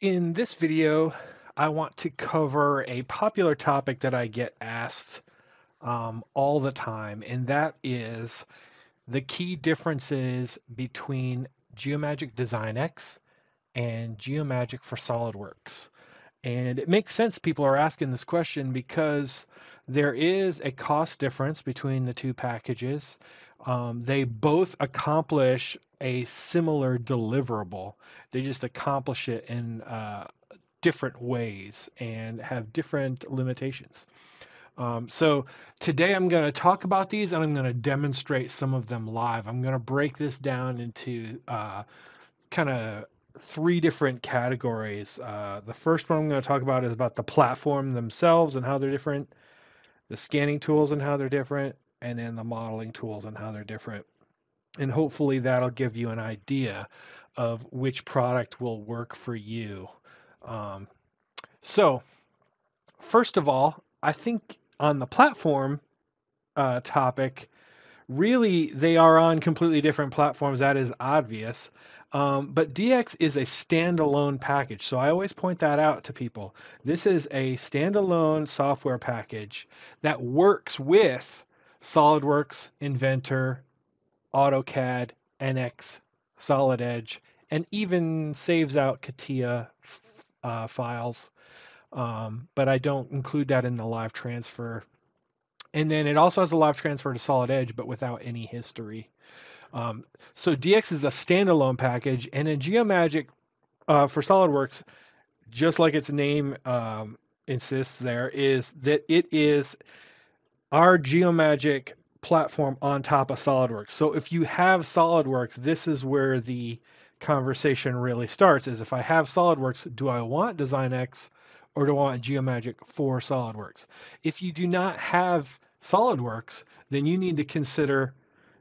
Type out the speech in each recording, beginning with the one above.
In this video, I want to cover a popular topic that I get asked um, all the time, and that is the key differences between Geomagic Design X and Geomagic for SolidWorks. And it makes sense people are asking this question because there is a cost difference between the two packages. Um, they both accomplish a similar deliverable. They just accomplish it in uh, different ways and have different limitations. Um, so today I'm going to talk about these and I'm going to demonstrate some of them live. I'm going to break this down into uh, kind of three different categories. Uh, the first one I'm going to talk about is about the platform themselves and how they're different, the scanning tools and how they're different, and then the modeling tools and how they're different. And hopefully that'll give you an idea of which product will work for you. Um, so, first of all, I think on the platform uh, topic, really they are on completely different platforms. That is obvious. Um, but DX is a standalone package. So I always point that out to people. This is a standalone software package that works with SolidWorks, Inventor, AutoCAD, NX, Solid Edge, and even saves out CATIA uh, files um, but I don't include that in the live transfer. And then it also has a live transfer to Solid Edge, but without any history. Um, so DX is a standalone package, and in Geomagic uh, for SolidWorks, just like its name um, insists, there is that it is our Geomagic platform on top of SolidWorks. So if you have SolidWorks, this is where the conversation really starts. Is if I have SolidWorks, do I want DesignX or do I want Geomagic for SolidWorks? If you do not have SolidWorks, then you need to consider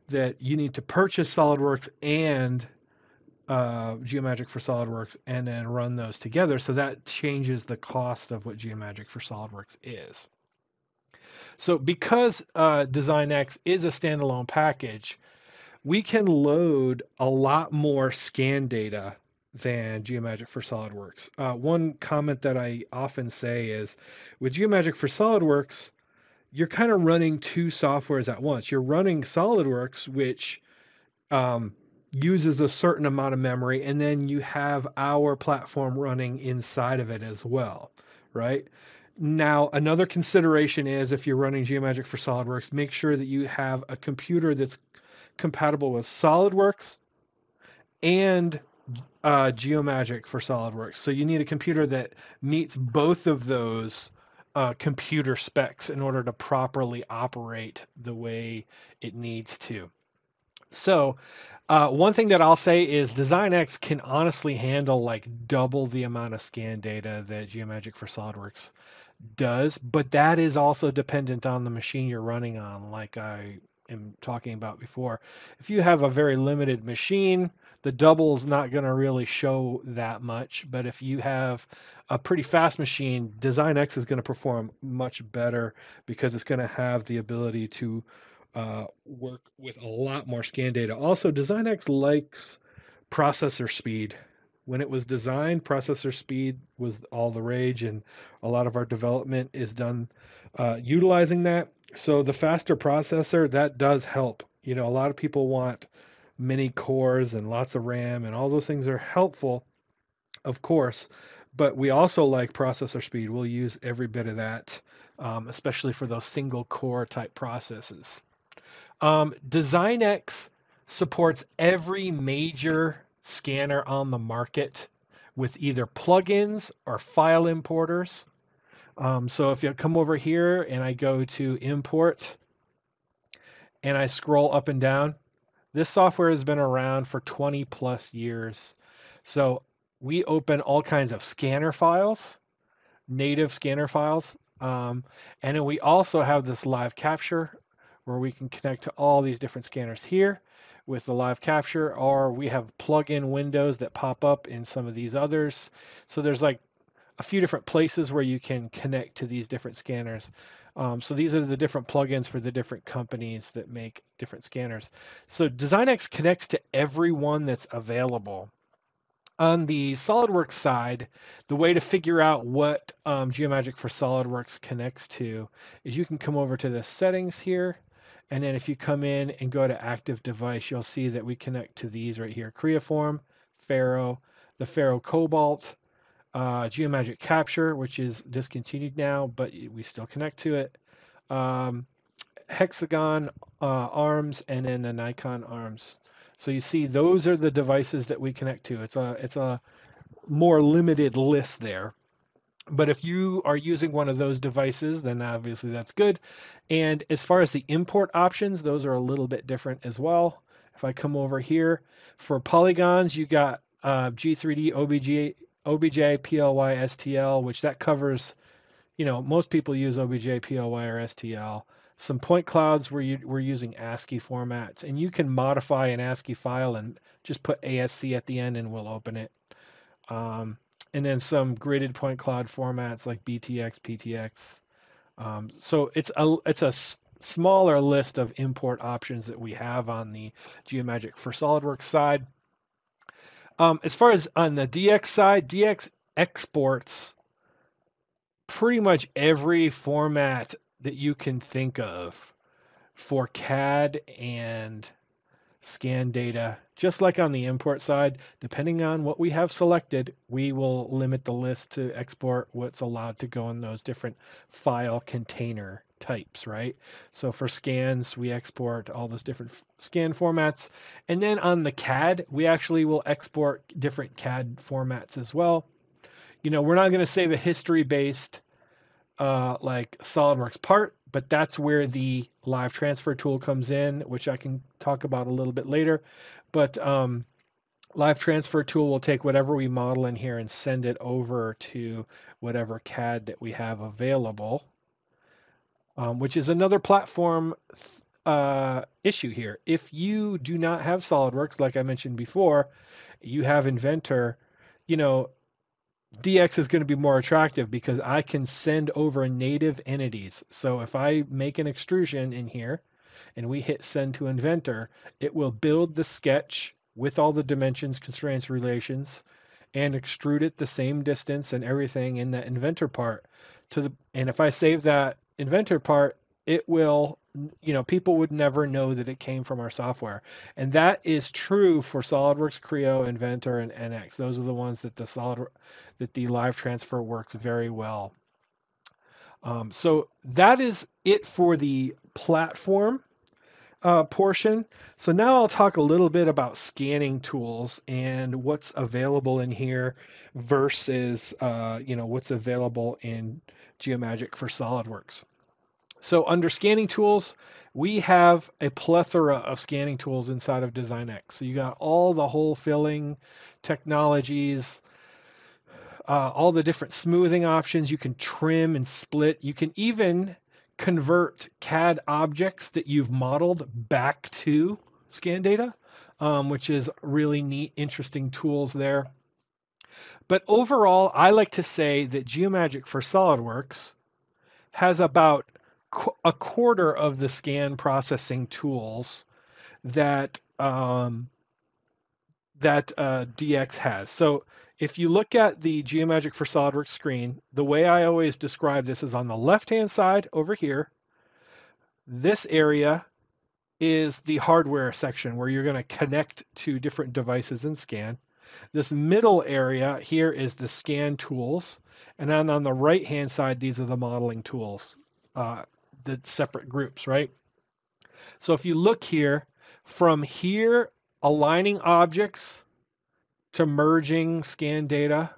that you need to purchase SolidWorks and uh, Geomagic for SolidWorks and then run those together. So that changes the cost of what Geomagic for SolidWorks is. So because uh, DesignX is a standalone package, we can load a lot more scan data than Geomagic for SolidWorks. Uh, one comment that I often say is with Geomagic for SolidWorks, you're kind of running two softwares at once. You're running SolidWorks, which um, uses a certain amount of memory, and then you have our platform running inside of it as well, right? Now, another consideration is if you're running Geomagic for SolidWorks, make sure that you have a computer that's compatible with SolidWorks and uh, Geomagic for SolidWorks. So you need a computer that meets both of those uh, computer specs in order to properly operate the way it needs to. So uh, one thing that I'll say is DesignX can honestly handle like double the amount of scan data that Geomagic for SolidWorks does, but that is also dependent on the machine you're running on, like I am talking about before. If you have a very limited machine, the double is not going to really show that much. But if you have a pretty fast machine, Design X is going to perform much better because it's going to have the ability to uh, work with a lot more scan data. Also, Design X likes processor speed. When it was designed, processor speed was all the rage, and a lot of our development is done uh, utilizing that. So the faster processor that does help. You know, a lot of people want many cores and lots of RAM, and all those things are helpful, of course. But we also like processor speed. We'll use every bit of that, um, especially for those single core type processes. Um, DesignX supports every major scanner on the market with either plugins or file importers. Um, so if you come over here and I go to import and I scroll up and down, this software has been around for 20 plus years. So we open all kinds of scanner files, native scanner files. Um, and then we also have this live capture where we can connect to all these different scanners here with the live capture, or we have plug-in windows that pop up in some of these others. So there's like a few different places where you can connect to these different scanners. Um, so these are the different plugins for the different companies that make different scanners. So DesignX connects to every one that's available. on the SolidWorks side, the way to figure out what um, Geomagic for SolidWorks connects to is you can come over to the settings here, and then if you come in and go to active device, you'll see that we connect to these right here, Creaform, Faro, the Faro Cobalt, uh, Geomagic Capture, which is discontinued now, but we still connect to it, um, Hexagon uh, arms, and then the Nikon arms. So you see, those are the devices that we connect to. It's a it's a more limited list there. But if you are using one of those devices, then obviously that's good. And as far as the import options, those are a little bit different as well. If I come over here for polygons, you got uh, G3D, OBJ, OBJ, PLY, STL, which that covers. You know, most people use OBJ, PLY, or STL some point clouds where you, we're using ASCII formats, and you can modify an ASCII file and just put ASC at the end, and we'll open it. Um, and then some gridded point cloud formats like BTX, PTX. Um, so it's a it's a s- smaller list of import options that we have on the Geomagic for SolidWorks side. Um, as far as on the DX side, DX exports pretty much every format that you can think of for CAD and scan data. Just like on the import side, depending on what we have selected, we will limit the list to export what's allowed to go in those different file container types, right? So for scans, we export all those different scan formats. And then on the CAD, we actually will export different CAD formats as well. You know, we're not going to save a history based uh, like SolidWorks part, but that's where the live transfer tool comes in, which I can talk about a little bit later. But um, live transfer tool will take whatever we model in here and send it over to whatever CAD that we have available, um, which is another platform uh, issue here. If you do not have SolidWorks, like I mentioned before, you have Inventor, you know, DX is going to be more attractive because I can send over native entities. So if I make an extrusion in here and we hit send to inventor, it will build the sketch with all the dimensions, constraints, relations, and extrude it the same distance and everything in the inventor part to the and if I save that inventor part, it will you know, people would never know that it came from our software. And that is true for SolidWorks, Creo, Inventor, and NX. Those are the ones that the solid that the live transfer works very well. Um, so that is it for the platform uh, portion. So now I'll talk a little bit about scanning tools and what's available in here versus uh, you know what's available in Geomagic for SolidWorks. So under scanning tools, we have a plethora of scanning tools inside of DesignX. So you got all the hole filling technologies, uh, all the different smoothing options. You can trim and split. You can even convert CAD objects that you've modeled back to scan data, um, which is really neat, interesting tools there. But overall, I like to say that Geomagic for SolidWorks has about a quarter of the scan processing tools that um, that uh, DX has. So if you look at the Geomagic for SolidWorks screen, the way I always describe this is on the left-hand side over here. This area is the hardware section where you're going to connect to different devices and scan. This middle area here is the scan tools. And then on the right-hand side, these are the modeling tools. Uh, the separate groups, right? So if you look here, from here, aligning objects to merging scan data,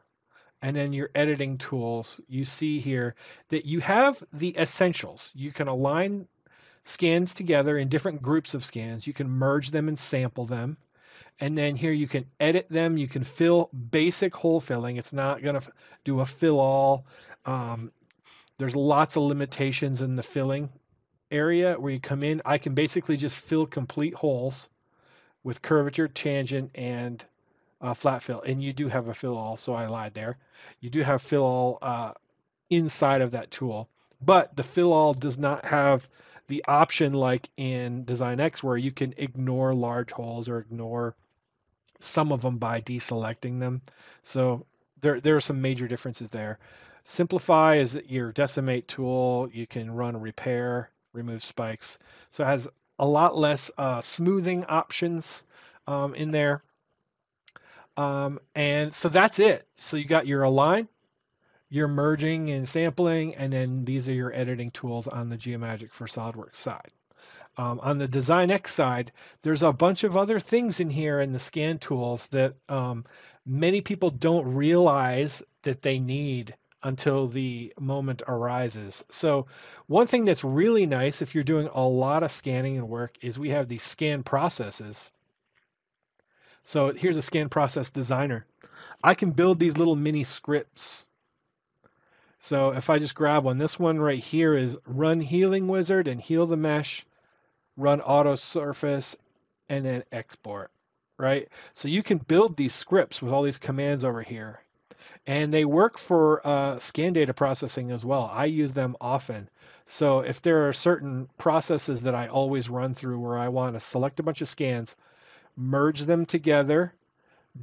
and then your editing tools, you see here that you have the essentials. You can align scans together in different groups of scans. You can merge them and sample them. And then here you can edit them. You can fill basic hole filling. It's not going to do a fill all. Um, there's lots of limitations in the filling area where you come in. I can basically just fill complete holes with curvature, tangent, and uh, flat fill. And you do have a fill all, so I lied there. You do have fill all uh, inside of that tool. But the fill all does not have the option like in Design X where you can ignore large holes or ignore some of them by deselecting them. So there there are some major differences there. Simplify is your decimate tool. You can run repair, remove spikes. So it has a lot less uh, smoothing options um, in there. Um, and so that's it. So you got your align, your merging and sampling, and then these are your editing tools on the Geomagic for SolidWorks side. Um, on the Design X side, there's a bunch of other things in here in the scan tools that um, many people don't realize that they need until the moment arises. So one thing that's really nice if you're doing a lot of scanning and work is we have these scan processes. So here's a scan process designer. I can build these little mini scripts. So if I just grab one, this one right here is run healing wizard and heal the mesh, run auto surface, and then export, right? So you can build these scripts with all these commands over here and they work for uh, scan data processing as well. I use them often. So if there are certain processes that I always run through where I want to select a bunch of scans, merge them together,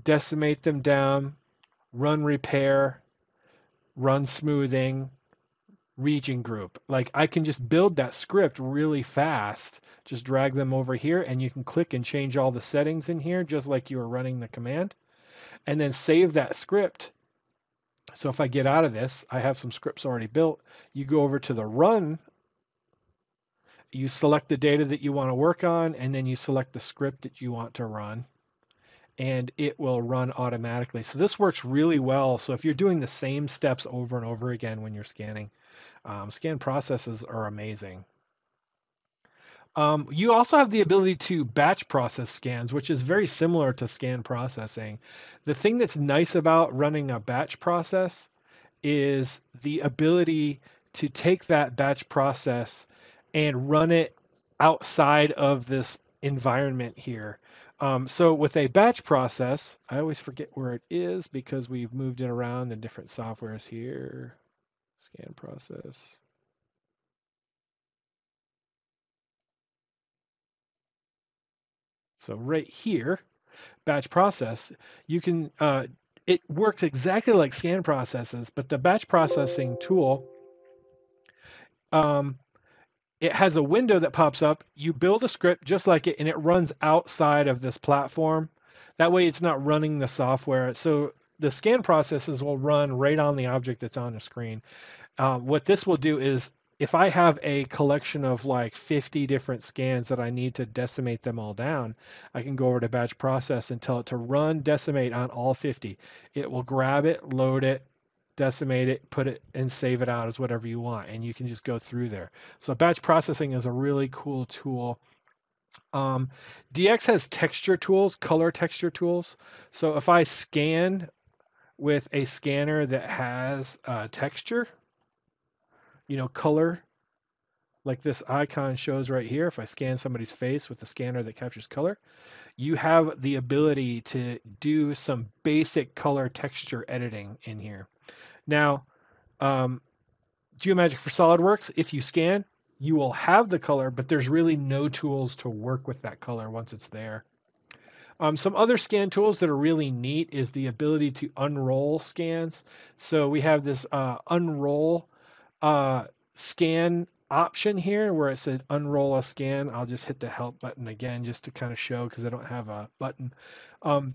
decimate them down, run repair, run smoothing, region group. Like I can just build that script really fast, just drag them over here and you can click and change all the settings in here just like you were running the command and then save that script so if I get out of this, I have some scripts already built. You go over to the run, you select the data that you want to work on, and then you select the script that you want to run, and it will run automatically. So this works really well. So if you're doing the same steps over and over again when you're scanning, um, scan processes are amazing. Um, you also have the ability to batch process scans, which is very similar to scan processing. The thing that's nice about running a batch process is the ability to take that batch process and run it outside of this environment here. Um, so with a batch process, I always forget where it is because we've moved it around in different softwares here. Scan process. So right here, batch process, you can, uh, it works exactly like scan processes, but the batch processing tool, um, it has a window that pops up. You build a script just like it, and it runs outside of this platform. That way, it's not running the software. So the scan processes will run right on the object that's on the screen. Uh, what this will do is if I have a collection of like 50 different scans that I need to decimate them all down, I can go over to batch process and tell it to run decimate on all 50. It will grab it, load it, decimate it, put it and save it out as whatever you want. And you can just go through there. So batch processing is a really cool tool. Um, DX has texture tools, color texture tools. So if I scan with a scanner that has uh, texture, you know, color, like this icon shows right here, if I scan somebody's face with the scanner that captures color, you have the ability to do some basic color texture editing in here. Now, um, Geomagic for SolidWorks, if you scan, you will have the color, but there's really no tools to work with that color once it's there. Um, some other scan tools that are really neat is the ability to unroll scans. So we have this uh, unroll uh, scan option here where it said unroll a scan. I'll just hit the help button again just to kind of show because I don't have a button. Um,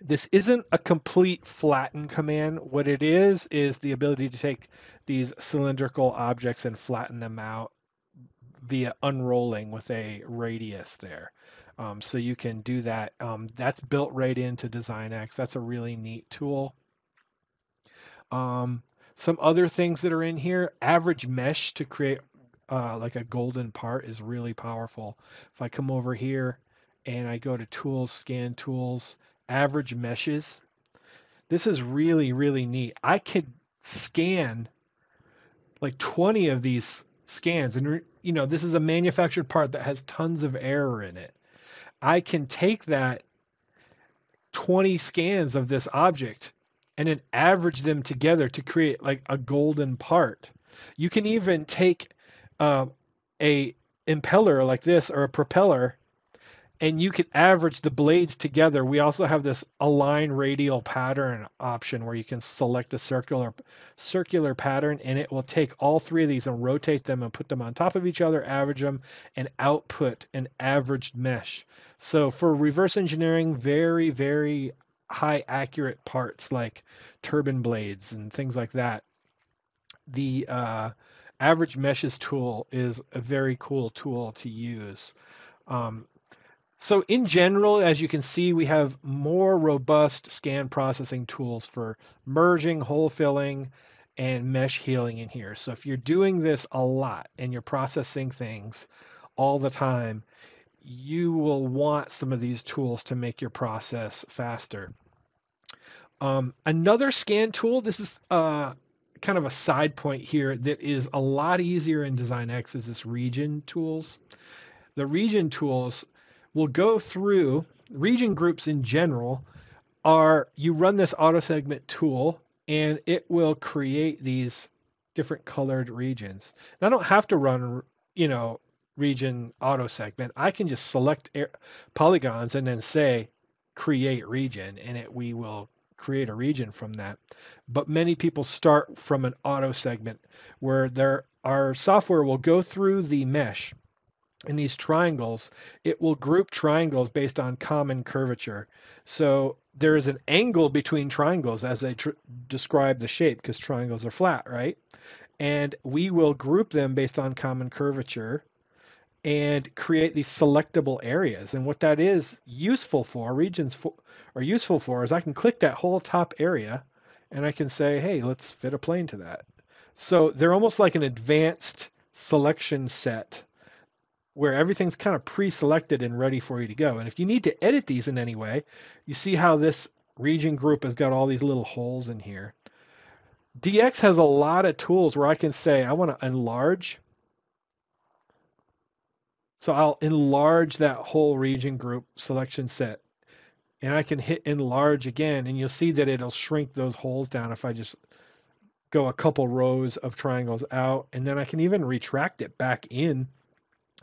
this isn't a complete flatten command. What it is is the ability to take these cylindrical objects and flatten them out via unrolling with a radius there. Um, so you can do that. Um, that's built right into DesignX. That's a really neat tool. Um, some other things that are in here, average mesh to create uh, like a golden part is really powerful. If I come over here and I go to tools, scan tools, average meshes, this is really, really neat. I could scan like 20 of these scans and you know this is a manufactured part that has tons of error in it i can take that 20 scans of this object and then average them together to create like a golden part. You can even take uh, a impeller like this or a propeller and you can average the blades together. We also have this align radial pattern option where you can select a circular circular pattern and it will take all three of these and rotate them and put them on top of each other, average them, and output an averaged mesh. So for reverse engineering, very, very high accurate parts like turbine blades and things like that, the uh, average meshes tool is a very cool tool to use. Um, so in general, as you can see, we have more robust scan processing tools for merging, hole filling, and mesh healing in here. So if you're doing this a lot and you're processing things all the time, you will want some of these tools to make your process faster. Um, another scan tool, this is uh, kind of a side point here that is a lot easier in Design X is this region tools. The region tools will go through region groups in general are you run this auto segment tool and it will create these different colored regions. Now, I don't have to run, you know, region auto segment. I can just select air, polygons and then say create region and it we will create a region from that. But many people start from an auto segment where there our software will go through the mesh in these triangles, it will group triangles based on common curvature. So there is an angle between triangles as they tr- describe the shape because triangles are flat, right? And we will group them based on common curvature and create these selectable areas. And what that is useful for, regions for, are useful for, is I can click that whole top area and I can say, hey, let's fit a plane to that. So they're almost like an advanced selection set where everything's kind of pre-selected and ready for you to go. And if you need to edit these in any way, you see how this region group has got all these little holes in here. DX has a lot of tools where I can say I want to enlarge. So I'll enlarge that whole region group selection set. And I can hit enlarge again, and you'll see that it'll shrink those holes down if I just go a couple rows of triangles out. And then I can even retract it back in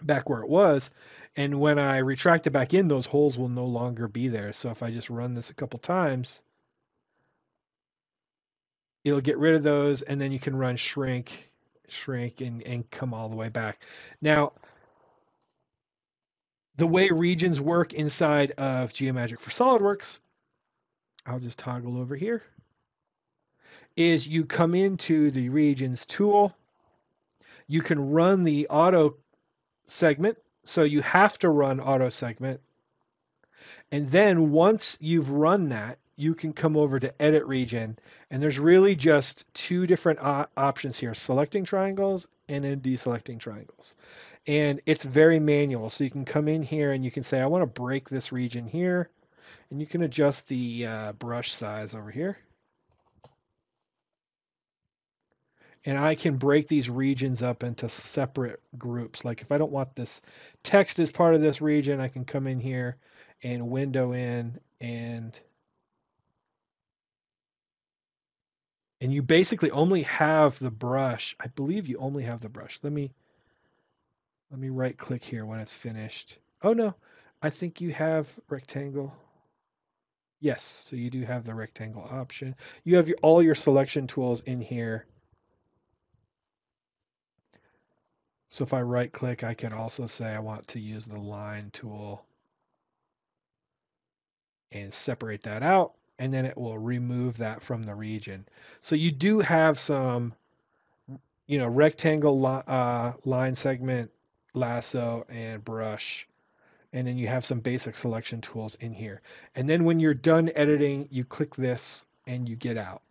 back where it was. And when I retract it back in, those holes will no longer be there. So if I just run this a couple times, it'll get rid of those and then you can run shrink, shrink and, and come all the way back. Now, the way regions work inside of Geomagic for SolidWorks, I'll just toggle over here, is you come into the regions tool. You can run the auto segment. So you have to run auto segment. And then once you've run that, you can come over to edit region. And there's really just two different options here, selecting triangles and then deselecting triangles. And it's very manual. So you can come in here and you can say, I want to break this region here. And you can adjust the uh, brush size over here. and I can break these regions up into separate groups. Like if I don't want this text as part of this region, I can come in here and window in and and you basically only have the brush. I believe you only have the brush. Let me let me right click here when it's finished. Oh no, I think you have rectangle. Yes, so you do have the rectangle option. You have your, all your selection tools in here So if I right click, I can also say I want to use the line tool and separate that out and then it will remove that from the region. So you do have some, you know, rectangle uh, line segment, lasso, and brush. And then you have some basic selection tools in here. And then when you're done editing, you click this and you get out.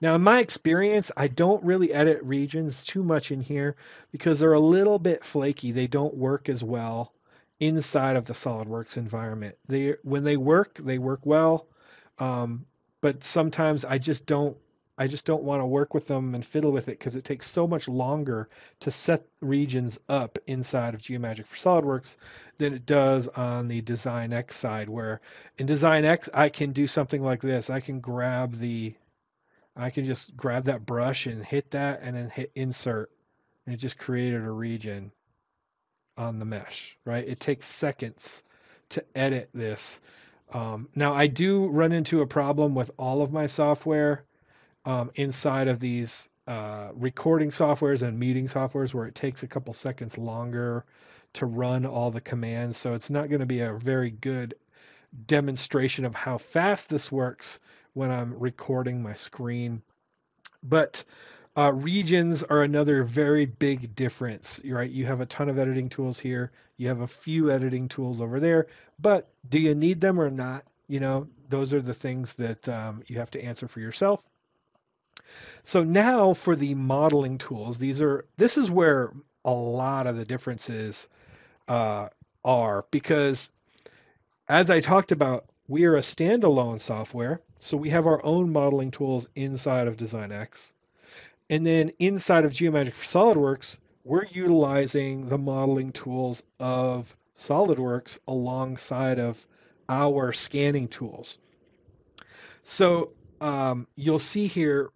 Now, in my experience, I don't really edit regions too much in here because they're a little bit flaky. They don't work as well inside of the SolidWorks environment. They when they work, they work well, um, but sometimes I just don't. I just don't want to work with them and fiddle with it because it takes so much longer to set regions up inside of Geomagic for SolidWorks than it does on the Design X side. Where in Design X, I can do something like this. I can grab the I can just grab that brush and hit that and then hit insert and it just created a region on the mesh, right? It takes seconds to edit this. Um, now I do run into a problem with all of my software um, inside of these uh, recording softwares and meeting softwares where it takes a couple seconds longer to run all the commands. So it's not going to be a very good demonstration of how fast this works when I'm recording my screen. But uh, regions are another very big difference, right? You have a ton of editing tools here. You have a few editing tools over there, but do you need them or not? You know, those are the things that um, you have to answer for yourself. So now for the modeling tools, these are this is where a lot of the differences uh, are because as I talked about, we are a standalone software, so we have our own modeling tools inside of DesignX. And then inside of Geomagic for SolidWorks, we're utilizing the modeling tools of SolidWorks alongside of our scanning tools. So um, you'll see here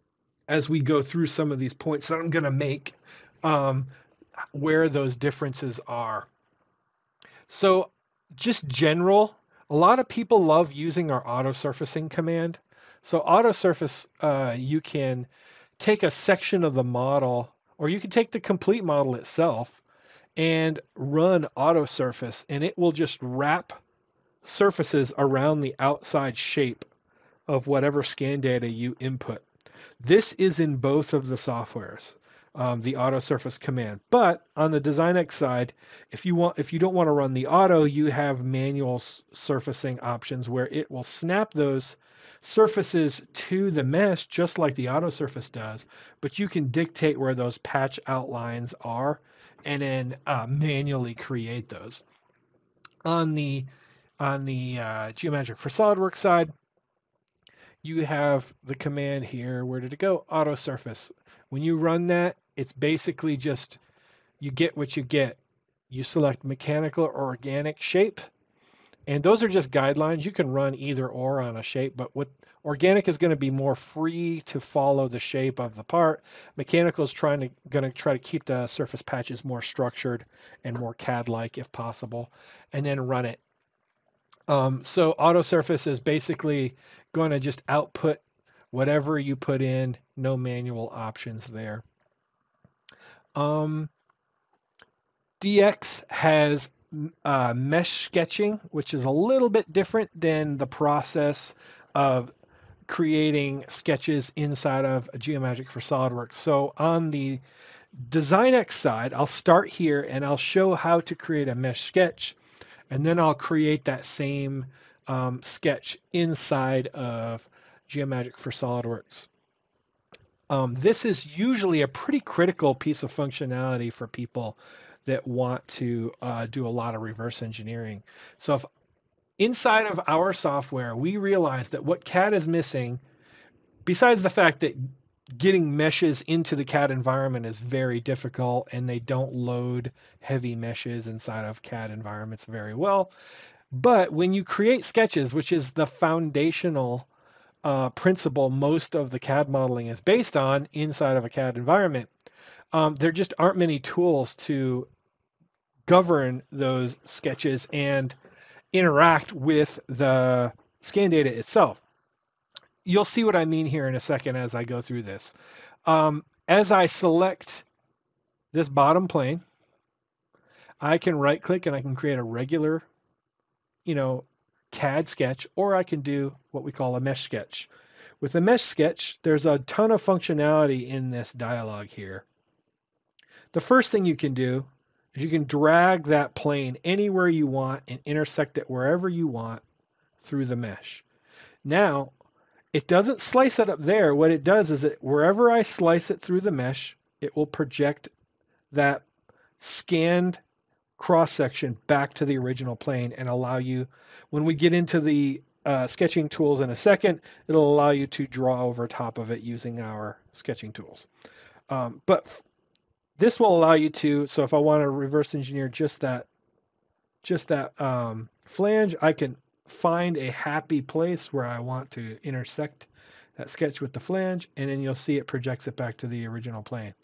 as we go through some of these points that I'm going to make um, where those differences are. So just general, a lot of people love using our auto surfacing command. So auto surface, uh, you can take a section of the model, or you can take the complete model itself and run auto surface, and it will just wrap surfaces around the outside shape of whatever scan data you input. This is in both of the softwares um, the auto surface command. But on the DesignX side, if you want, if you don't want to run the auto, you have manual surfacing options where it will snap those surfaces to the mesh just like the auto surface does. But you can dictate where those patch outlines are, and then uh, manually create those. On the on the uh, for SolidWorks side, you have the command here. Where did it go? Auto surface. When you run that, it's basically just you get what you get. You select mechanical or organic shape, and those are just guidelines. You can run either or on a shape, but with organic is going to be more free to follow the shape of the part. Mechanical is trying to going to try to keep the surface patches more structured and more CAD-like if possible, and then run it. Um, so auto surface is basically going to just output whatever you put in, no manual options there. Um, DX has uh, mesh sketching, which is a little bit different than the process of creating sketches inside of a Geomagic for SolidWorks. So on the DesignX side, I'll start here and I'll show how to create a mesh sketch, and then I'll create that same um, sketch inside of Geomagic for SolidWorks. Um, this is usually a pretty critical piece of functionality for people that want to uh, do a lot of reverse engineering. So if inside of our software, we realize that what CAD is missing, besides the fact that getting meshes into the CAD environment is very difficult and they don't load heavy meshes inside of CAD environments very well. But when you create sketches, which is the foundational uh, principle most of the CAD modeling is based on inside of a CAD environment, um, there just aren't many tools to govern those sketches and interact with the scan data itself. You'll see what I mean here in a second as I go through this. Um, as I select this bottom plane, I can right click and I can create a regular, you know, CAD sketch, or I can do what we call a mesh sketch. With a mesh sketch, there's a ton of functionality in this dialog here. The first thing you can do is you can drag that plane anywhere you want and intersect it wherever you want through the mesh. Now, it doesn't slice it up there. What it does is that wherever I slice it through the mesh, it will project that scanned cross section back to the original plane and allow you when we get into the uh, sketching tools in a second, it'll allow you to draw over top of it using our sketching tools. Um, but this will allow you to, so if I want to reverse engineer just that, just that um, flange, I can find a happy place where I want to intersect that sketch with the flange, and then you'll see it projects it back to the original plane.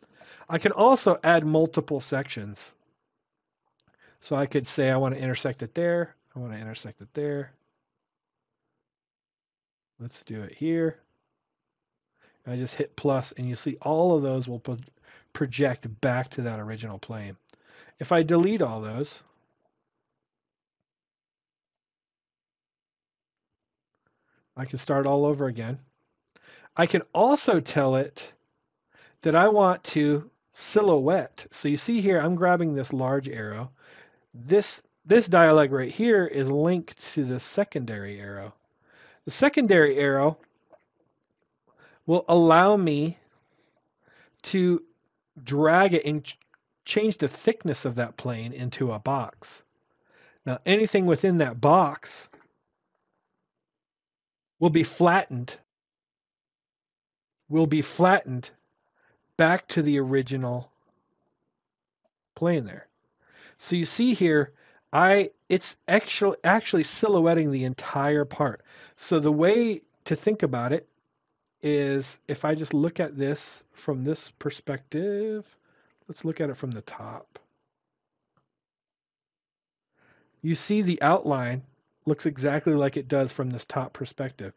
I can also add multiple sections. So I could say I want to intersect it there. I want to intersect it there. Let's do it here. I just hit plus and you see all of those will pro project back to that original plane. If I delete all those, I can start all over again. I can also tell it that I want to silhouette. So you see here, I'm grabbing this large arrow. This, this dialog right here is linked to the secondary arrow. The secondary arrow will allow me to drag it and ch change the thickness of that plane into a box. Now anything within that box will be flattened will be flattened back to the original plane there. So you see here, I it's actually actually silhouetting the entire part. So the way to think about it is if I just look at this from this perspective, let's look at it from the top. You see the outline looks exactly like it does from this top perspective.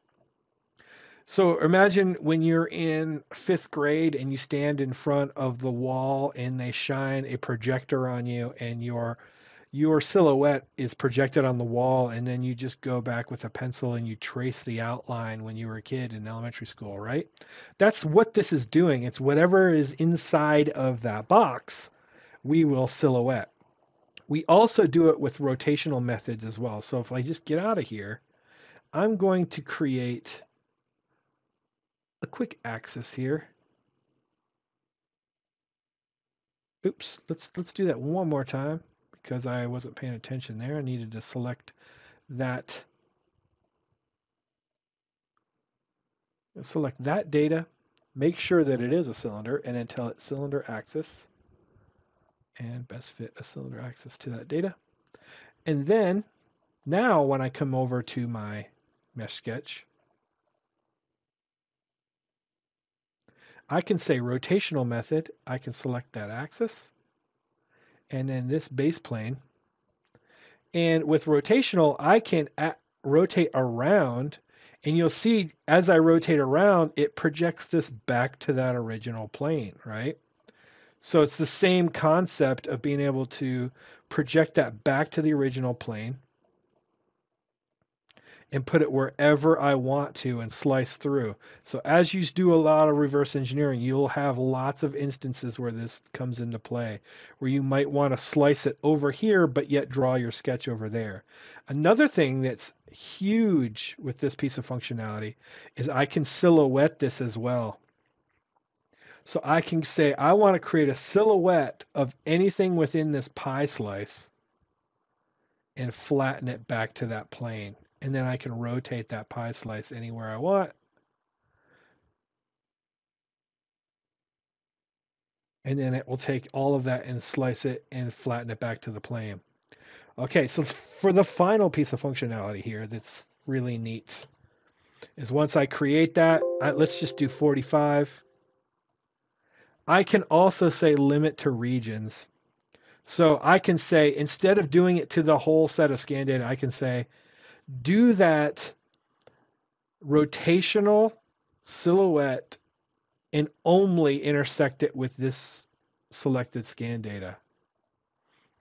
So imagine when you're in fifth grade and you stand in front of the wall and they shine a projector on you and your your silhouette is projected on the wall and then you just go back with a pencil and you trace the outline when you were a kid in elementary school, right? That's what this is doing. It's whatever is inside of that box, we will silhouette. We also do it with rotational methods as well. So if I just get out of here, I'm going to create a quick axis here. Oops, let's let's do that one more time because I wasn't paying attention there. I needed to select that select that data, make sure that it is a cylinder, and then tell it cylinder axis and best fit a cylinder axis to that data. And then now when I come over to my mesh sketch, I can say rotational method. I can select that axis and then this base plane. And with rotational, I can rotate around and you'll see as I rotate around, it projects this back to that original plane, right? So it's the same concept of being able to project that back to the original plane and put it wherever I want to and slice through. So as you do a lot of reverse engineering, you'll have lots of instances where this comes into play, where you might want to slice it over here, but yet draw your sketch over there. Another thing that's huge with this piece of functionality is I can silhouette this as well. So I can say, I want to create a silhouette of anything within this pie slice and flatten it back to that plane and then I can rotate that pie slice anywhere I want. And then it will take all of that and slice it and flatten it back to the plane. Okay, so for the final piece of functionality here that's really neat is once I create that, I, let's just do 45. I can also say limit to regions. So I can say, instead of doing it to the whole set of scan data, I can say, do that rotational silhouette and only intersect it with this selected scan data.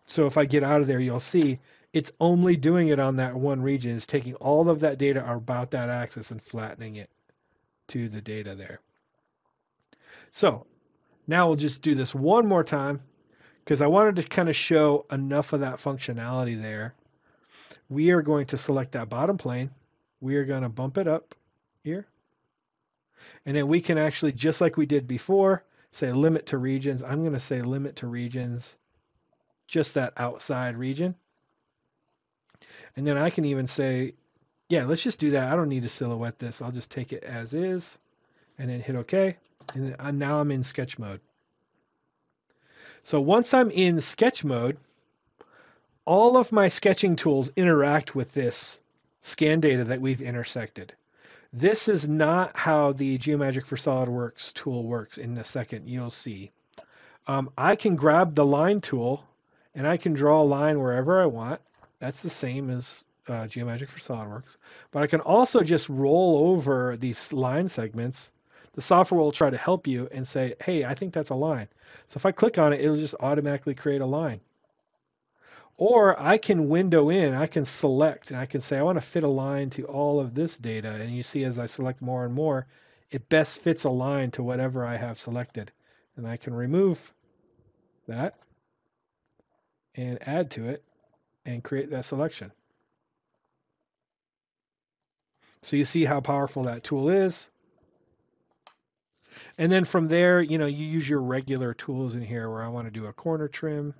So if I get out of there, you'll see it's only doing it on that one region. It's taking all of that data about that axis and flattening it to the data there. So now we'll just do this one more time because I wanted to kind of show enough of that functionality there we are going to select that bottom plane. We are going to bump it up here. And then we can actually, just like we did before, say limit to regions. I'm going to say limit to regions, just that outside region. And then I can even say, yeah, let's just do that. I don't need to silhouette this. I'll just take it as is and then hit OK. And now I'm in sketch mode. So once I'm in sketch mode, all of my sketching tools interact with this scan data that we've intersected. This is not how the Geomagic for SolidWorks tool works in a second, you'll see. Um, I can grab the line tool and I can draw a line wherever I want. That's the same as uh, Geomagic for SolidWorks, but I can also just roll over these line segments. The software will try to help you and say, hey, I think that's a line. So if I click on it, it'll just automatically create a line. Or I can window in, I can select, and I can say, I want to fit a line to all of this data. And you see as I select more and more, it best fits a line to whatever I have selected. And I can remove that and add to it and create that selection. So you see how powerful that tool is. And then from there, you know, you use your regular tools in here where I want to do a corner trim.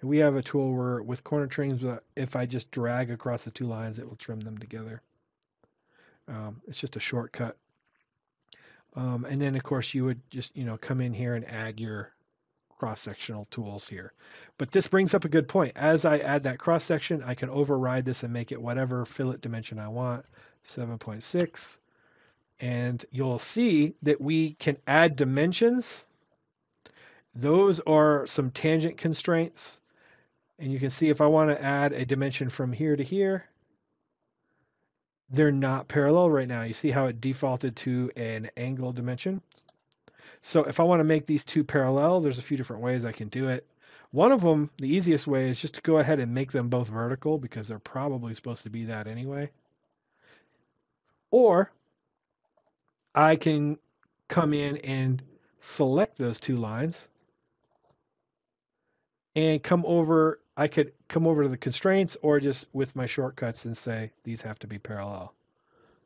And we have a tool where with corner trims, uh, if I just drag across the two lines, it will trim them together. Um, it's just a shortcut. Um, and then of course you would just, you know, come in here and add your cross-sectional tools here. But this brings up a good point. As I add that cross-section, I can override this and make it whatever fillet dimension I want, 7.6. And you'll see that we can add dimensions. Those are some tangent constraints. And you can see if I want to add a dimension from here to here, they're not parallel right now. You see how it defaulted to an angle dimension? So if I want to make these two parallel, there's a few different ways I can do it. One of them, the easiest way, is just to go ahead and make them both vertical because they're probably supposed to be that anyway. Or I can come in and select those two lines and come over, I could come over to the constraints or just with my shortcuts and say these have to be parallel.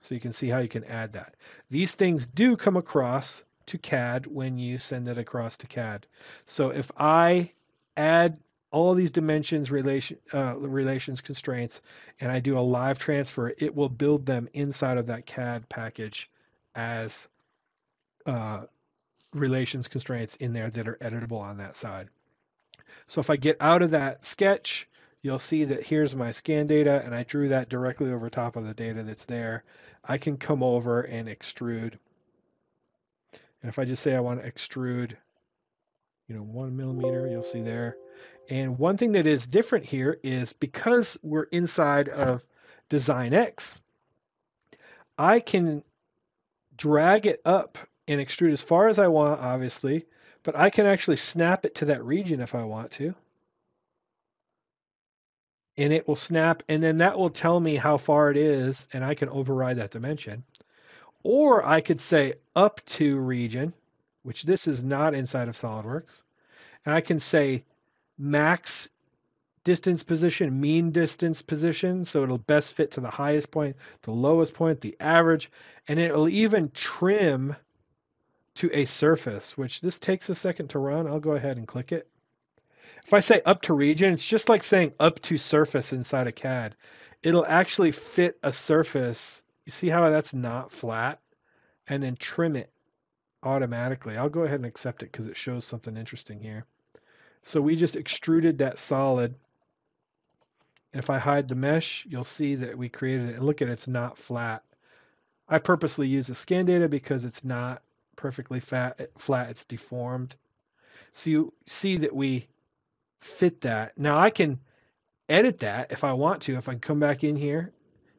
So you can see how you can add that. These things do come across to CAD when you send it across to CAD. So if I add all these dimensions, relation, uh, relations, constraints, and I do a live transfer, it will build them inside of that CAD package as uh, relations constraints in there that are editable on that side. So if I get out of that sketch, you'll see that here's my scan data, and I drew that directly over top of the data that's there. I can come over and extrude and if I just say I want to extrude, you know, one millimeter, you'll see there. And one thing that is different here is because we're inside of Design X, I can drag it up and extrude as far as I want, obviously, but I can actually snap it to that region if I want to. And it will snap, and then that will tell me how far it is, and I can override that dimension. Or I could say up to region, which this is not inside of SolidWorks. And I can say max distance position, mean distance position, so it'll best fit to the highest point, the lowest point, the average, and it'll even trim to a surface, which this takes a second to run. I'll go ahead and click it. If I say up to region, it's just like saying up to surface inside a CAD. It'll actually fit a surface you see how that's not flat? And then trim it automatically. I'll go ahead and accept it because it shows something interesting here. So we just extruded that solid. If I hide the mesh, you'll see that we created it. And look at it, it's not flat. I purposely use the scan data because it's not perfectly fat, flat, it's deformed. So you see that we fit that. Now I can edit that if I want to. If I come back in here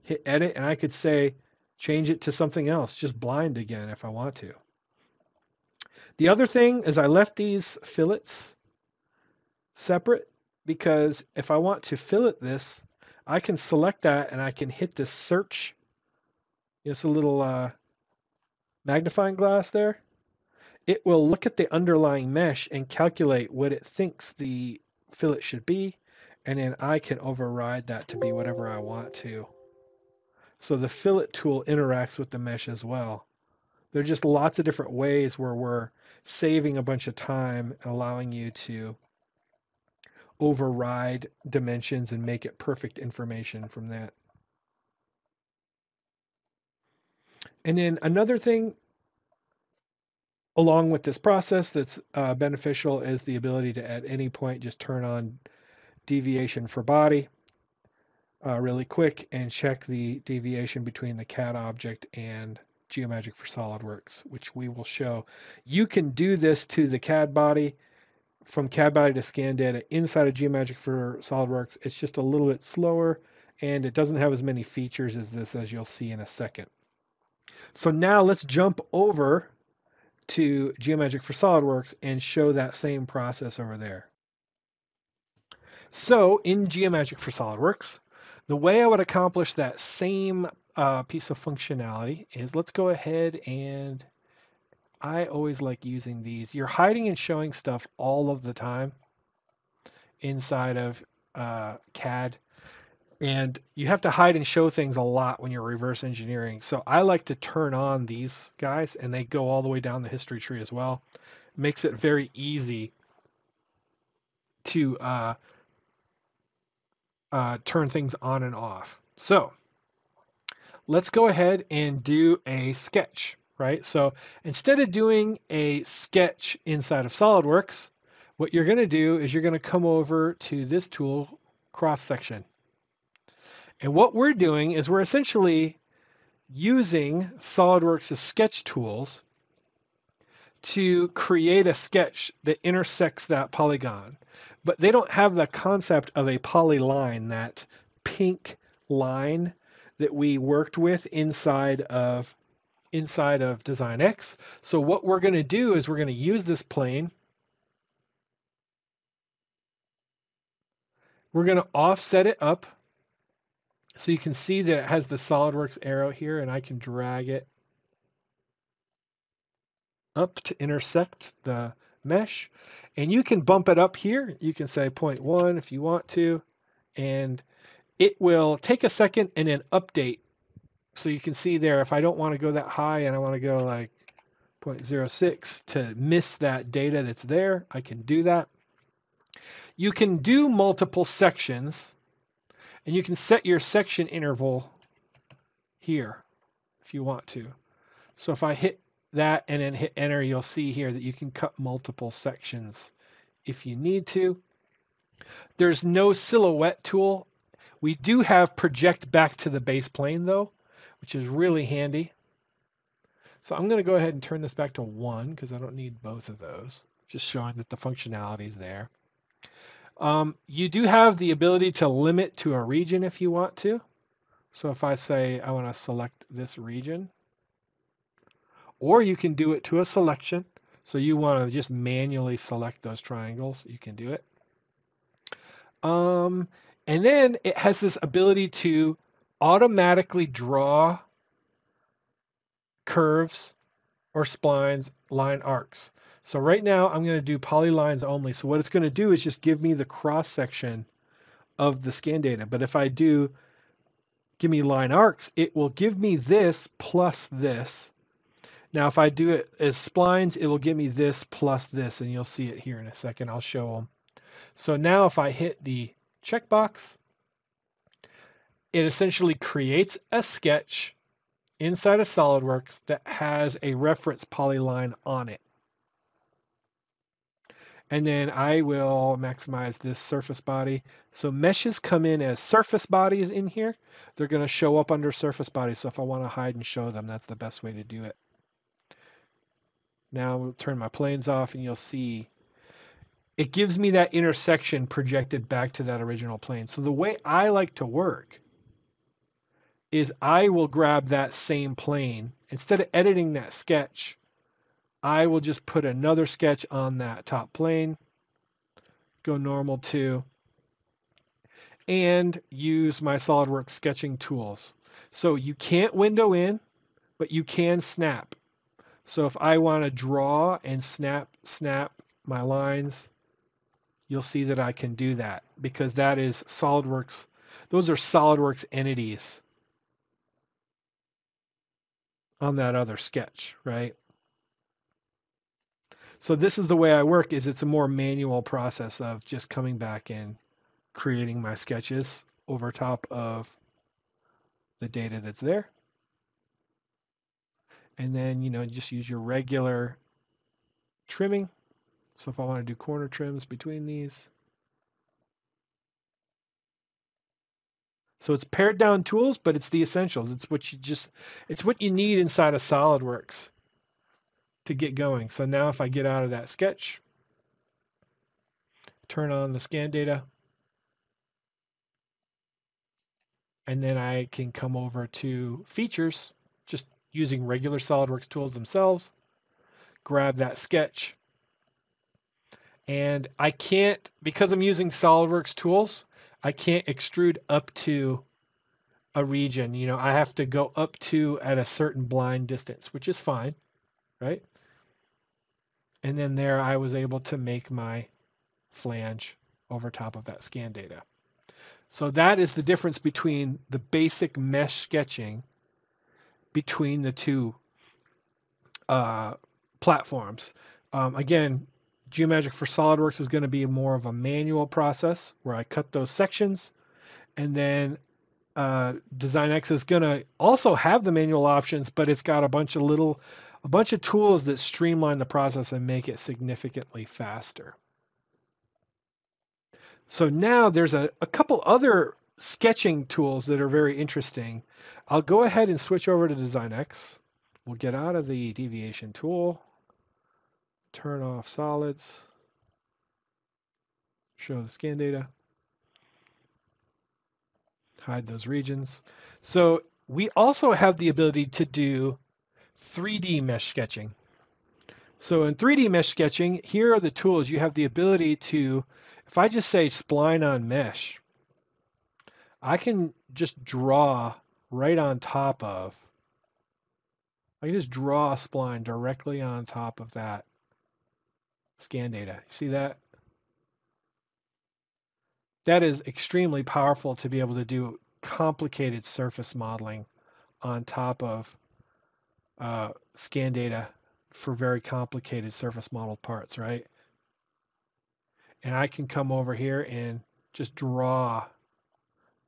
hit edit, and I could say change it to something else, just blind again if I want to. The other thing is I left these fillets separate because if I want to fillet this, I can select that and I can hit this search. It's a little uh, magnifying glass there. It will look at the underlying mesh and calculate what it thinks the fillet should be, and then I can override that to be whatever I want to. So the fillet tool interacts with the mesh as well. There are just lots of different ways where we're saving a bunch of time and allowing you to override dimensions and make it perfect information from that. And then another thing along with this process that's uh, beneficial is the ability to at any point just turn on deviation for body uh, really quick and check the deviation between the CAD object and Geomagic for SolidWorks, which we will show. You can do this to the CAD body from CAD body to scan data inside of Geomagic for SolidWorks. It's just a little bit slower and it doesn't have as many features as this as you'll see in a second. So now let's jump over to Geomagic for SolidWorks and show that same process over there. So in Geomagic for SolidWorks, the way I would accomplish that same uh, piece of functionality is let's go ahead and I always like using these. You're hiding and showing stuff all of the time inside of uh, CAD. And you have to hide and show things a lot when you're reverse engineering. So I like to turn on these guys and they go all the way down the history tree as well. Makes it very easy to uh, uh, turn things on and off. So let's go ahead and do a sketch right? So instead of doing a sketch inside of SolidWorks, what you're going to do is you're going to come over to this tool, cross section. And what we're doing is we're essentially using SolidWorks' sketch tools to create a sketch that intersects that polygon. But they don't have the concept of a polyline, that pink line that we worked with inside of inside of Design X. So what we're going to do is we're going to use this plane. We're going to offset it up. So you can see that it has the SolidWorks arrow here, and I can drag it up to intersect the mesh. And you can bump it up here. You can say 0.1 if you want to. And it will take a second and then update so you can see there, if I don't want to go that high and I want to go like 0.06 to miss that data that's there, I can do that. You can do multiple sections and you can set your section interval here if you want to. So if I hit that and then hit enter, you'll see here that you can cut multiple sections if you need to. There's no silhouette tool. We do have project back to the base plane though which is really handy. So I'm going to go ahead and turn this back to 1 because I don't need both of those, just showing that the functionality is there. Um, you do have the ability to limit to a region if you want to. So if I say I want to select this region, or you can do it to a selection. So you want to just manually select those triangles, you can do it. Um, and then it has this ability to automatically draw curves or splines, line arcs. So right now I'm going to do polylines only. So what it's going to do is just give me the cross section of the scan data. But if I do give me line arcs, it will give me this plus this. Now if I do it as splines, it will give me this plus this, and you'll see it here in a second. I'll show them. So now if I hit the checkbox, it essentially creates a sketch inside of SolidWorks that has a reference polyline on it. And then I will maximize this surface body. So meshes come in as surface bodies in here. They're going to show up under surface bodies. So if I want to hide and show them, that's the best way to do it. Now we'll turn my planes off and you'll see it gives me that intersection projected back to that original plane. So the way I like to work is I will grab that same plane. Instead of editing that sketch, I will just put another sketch on that top plane, go normal to, and use my SolidWorks sketching tools. So you can't window in, but you can snap. So if I want to draw and snap, snap my lines, you'll see that I can do that because that is SolidWorks. Those are SolidWorks entities on that other sketch, right? So this is the way I work is it's a more manual process of just coming back and creating my sketches over top of the data that's there. And then, you know, just use your regular trimming. So if I want to do corner trims between these, So it's pared down tools, but it's the essentials. It's what you just it's what you need inside of SolidWorks to get going. So now if I get out of that sketch, turn on the scan data. And then I can come over to features, just using regular SOLIDWORKS tools themselves, grab that sketch. And I can't, because I'm using SOLIDWORKS tools, I can't extrude up to a region. You know, I have to go up to at a certain blind distance, which is fine, right? And then there I was able to make my flange over top of that scan data. So that is the difference between the basic mesh sketching between the two uh, platforms. Um, again, Geomagic for SolidWorks is going to be more of a manual process where I cut those sections and then uh, DesignX is going to also have the manual options, but it's got a bunch of little, a bunch of tools that streamline the process and make it significantly faster. So now there's a, a couple other sketching tools that are very interesting. I'll go ahead and switch over to DesignX. We'll get out of the deviation tool, turn off solids, show the scan data hide those regions. So we also have the ability to do 3D mesh sketching. So in 3D mesh sketching, here are the tools. You have the ability to, if I just say spline on mesh, I can just draw right on top of, I can just draw a spline directly on top of that scan data. See that? that is extremely powerful to be able to do complicated surface modeling on top of uh, scan data for very complicated surface model parts, right? And I can come over here and just draw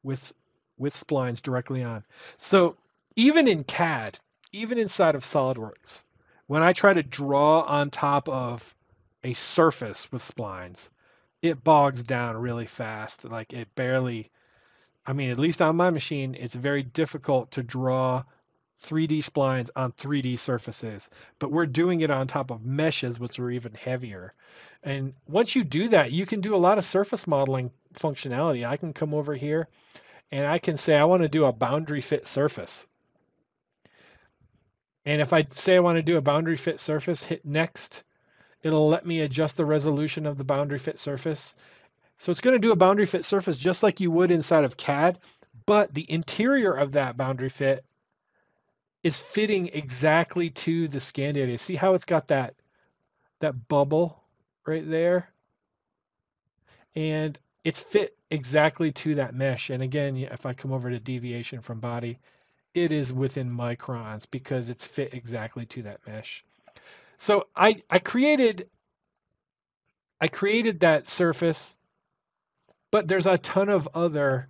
with with splines directly on. So even in CAD, even inside of SolidWorks, when I try to draw on top of a surface with splines, it bogs down really fast. Like it barely, I mean, at least on my machine, it's very difficult to draw 3D splines on 3D surfaces. But we're doing it on top of meshes, which are even heavier. And once you do that, you can do a lot of surface modeling functionality. I can come over here and I can say I want to do a boundary fit surface. And if I say I want to do a boundary fit surface, hit next It'll let me adjust the resolution of the boundary fit surface. So it's going to do a boundary fit surface just like you would inside of CAD, but the interior of that boundary fit is fitting exactly to the scan data. See how it's got that that bubble right there? And it's fit exactly to that mesh. And again, if I come over to deviation from body, it is within microns because it's fit exactly to that mesh. So I I created I created that surface, but there's a ton of other.